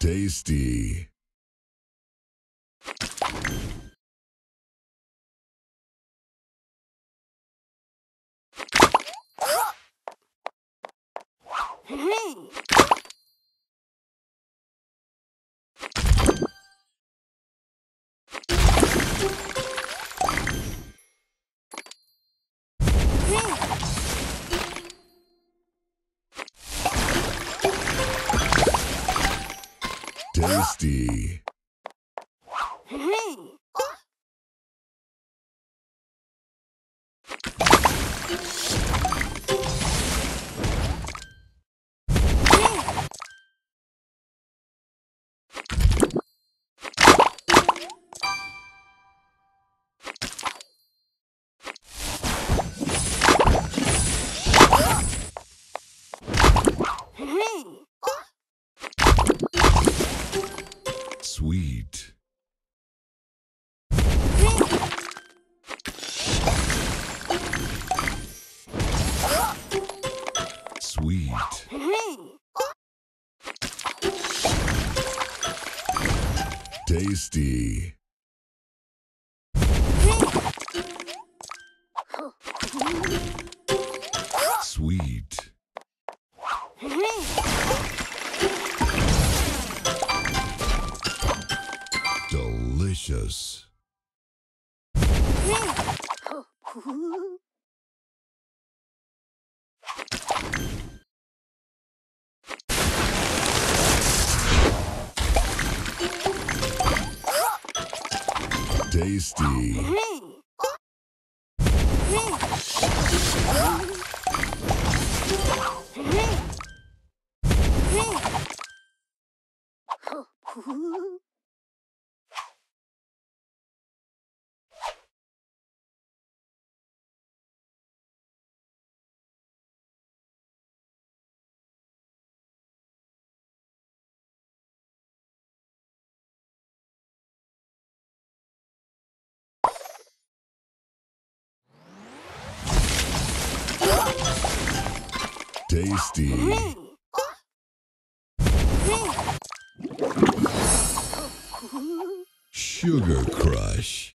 Tasty. Tasty. Hmm. Sweet. Sweet. Tasty. Sweet. Delicious. Tasty. Tasty. Sugar Crush.